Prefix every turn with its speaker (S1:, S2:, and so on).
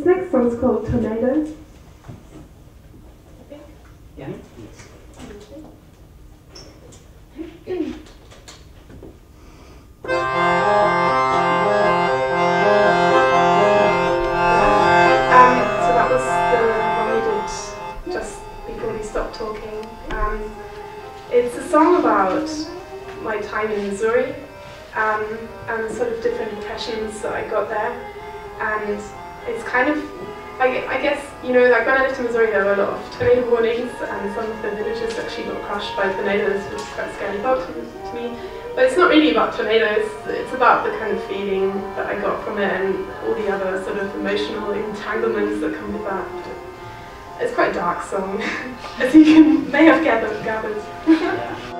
S1: This next song's called Tornado.
S2: Yeah. Um, just before we stopped talking. Um, it's a song about my time in Missouri um, and sort of different impressions that I got there. And it's kind of, I, guess, you know, like when I lived in Missouri, there were a lot of tornado warnings, and some of the villages actually got crushed by tornadoes, which is quite scary thought to, to me. But it's not really about tornadoes, it's about the kind of feeling that I got from it and all the other sort of emotional entanglements that come with that. It's quite a dark song, as you can, may have gathered. gathered.